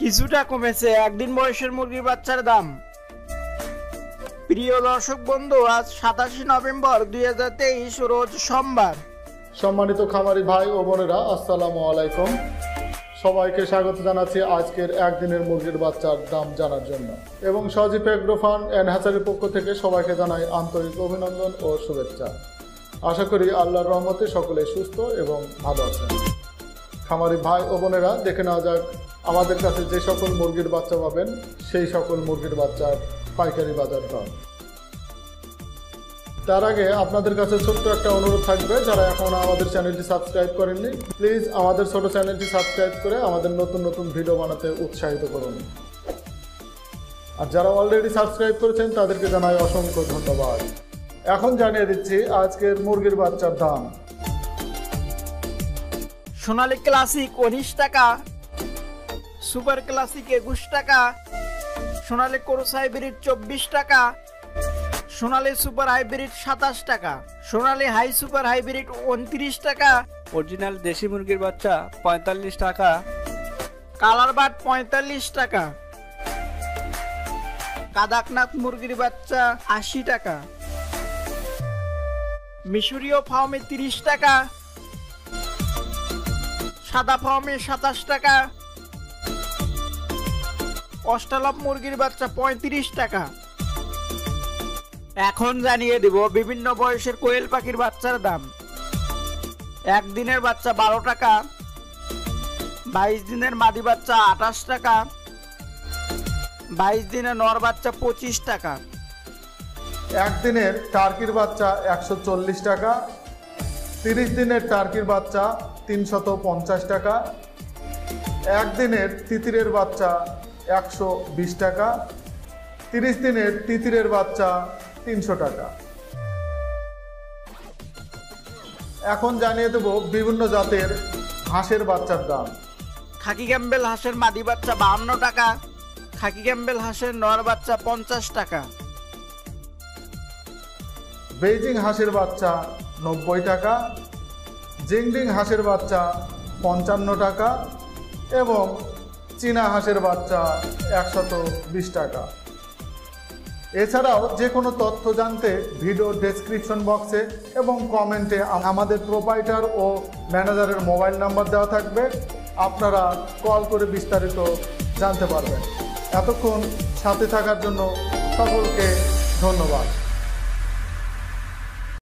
কিছুটা কমেছে, একদিন বয়সের মুরগির বাচ্চার দাম। প্রিয় দর্শক বন্ধু, আজ সাতাশে নভেম্বর দুই হাজার তেইশ, রোজ সোমবার। সম্মানিত খামারি ভাই ও বোনেরা, আসসালামু আলাইকুম। সবাইকে স্বাগত জানাচ্ছি আজকের একদিনের মুরগির বাচ্চার দাম জানার জন্য। এবং সজীব এগ্রোফান অ্যান্ড পক্ষ থেকে সবাইকে জানাই আন্তরিক অভিনন্দন ও শুভেচ্ছা। আশা করি আল্লাহর রহমতে সকলে সুস্থ এবং ভালো আছেন। খামারি ভাই ও বোনেরা, দেখে নেওয়া যাক আমাদের কাছে যে সকল মুরগির বাচ্চা পাবেন, সেই সকল মুরগির বাচ্চার পাইকারি বাজার দাম তার আগে আপনাদের কাছে ছোট্ট একটা অনুরোধ থাকবে, যারা এখন আমাদের চ্যানেলটি সাবস্ক্রাইব করেননি, প্লিজ আমাদের ছোট চ্যানেলটি সাবস্ক্রাইব করে আমাদের নতুন নতুন ভিডিও বানাতে উৎসাহিত করুন। আর যারা অলরেডি সাবস্ক্রাইব করেছেন, তাদেরকে জানাই অসংখ্য ধন্যবাদ। এখন জানিয়ে দিচ্ছি আজকের মুরগির বাচ্চার দাম। সোনালী ক্লাসিক, উনিশ টাকা। সুপার ক্লাসিক একুশ টাকা সোনালী কোরস হাইব্রিড চব্বিশ টাকা সোনালী সুপার হাইব্রিড সাতাশ টাকা সোনালী হাই সুপার হাইব্রিড উনত্রিশ টাকা অরিজিনাল দেশি মুরগির বাচ্চা পঁয়তাল্লিশ টাকা কালার বাট পঁয়তাল্লিশ টাকা কাদাকনাথ মুরগির বাচ্চা আশি টাকা মিশরীয় ফার্মে তিরিশ টাকা সাদা ফার্মে সাতাশ টাকা অষ্টালপ মুরগির বাচ্চা পঁয়ত্রিশ টাকা। এখন জানিয়ে দেব বিভিন্ন বয়সের কোয়েল পাখির বাচ্চার দাম। একদিনের বাচ্চা বারো টাকা বাইশ দিনের মাদি বাচ্চা আঠাশ টাকা বাইশ দিনের নর বাচ্চা পঁচিশ টাকা। একদিনের টার্কির বাচ্চা একশো চল্লিশ টাকা তিরিশ দিনের টার্কির বাচ্চা তিনশত পঞ্চাশ টাকা একদিনের তিতিরের বাচ্চা একশো বিশ টাকা তিরিশ দিনের তিতিরের বাচ্চা তিনশো টাকা। এখন জানিয়ে দেব বিভিন্ন জাতের হাঁসের বাচ্চার দাম। খাকি ক্যাম্বেল হাঁসের মাদি বাচ্চা বাহান্ন টাকা খাকি ক্যাম্বেল হাঁসের নর বাচ্চা পঞ্চাশ টাকা। বেইজিং হাঁসের বাচ্চা নব্বই টাকা জিংডিং হাঁসের বাচ্চা পঞ্চান্ন টাকা এবং চীনা হাঁসের বাচ্চা একশত বিশ টাকা। এছাড়াও যে কোনো তথ্য জানতে ভিডিও ডেসক্রিপশন বক্সে এবং কমেন্টে আমাদের প্রোপাইটার ও ম্যানেজারের মোবাইল নাম্বার দেওয়া থাকবে। আপনারা কল করে বিস্তারিত জানতে পারবেন। এতক্ষণ সাথে থাকার জন্য সকলকে ধন্যবাদ।